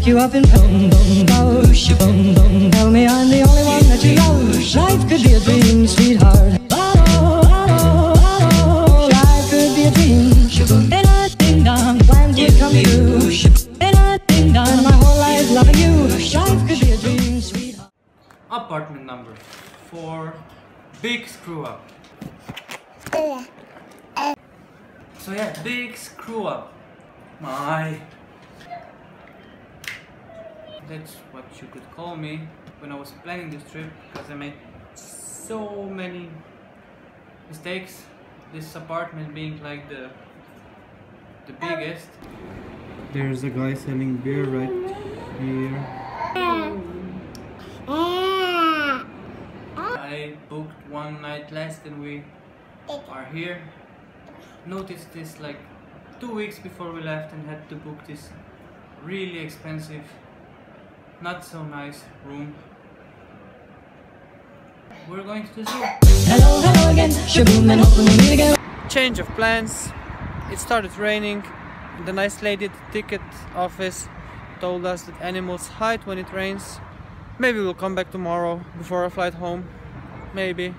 take you up in boom boom boom, boom boom, tell me I'm the only one that you love. Life could be a dream, sweetheart. Oh, oh, oh, life could be a dream. Sweetheart. Apartment number four. Big screw up. Oh, So yeah, big screw up. My. That's what you could call me when I was planning this trip because I made so many mistakes. This apartment being like the the biggest. There's a guy selling beer right here. I booked one night less than we are here. Noticed this like two weeks before we left and had to book this really expensive, not so nice room. We're going to the zoo. Hello, hello again. Sh-boom and hoping we meet again. Change of plans. It started raining. The nice lady at the ticket office told us that animals hide when it rains. Maybe we'll come back tomorrow before our flight home. Maybe.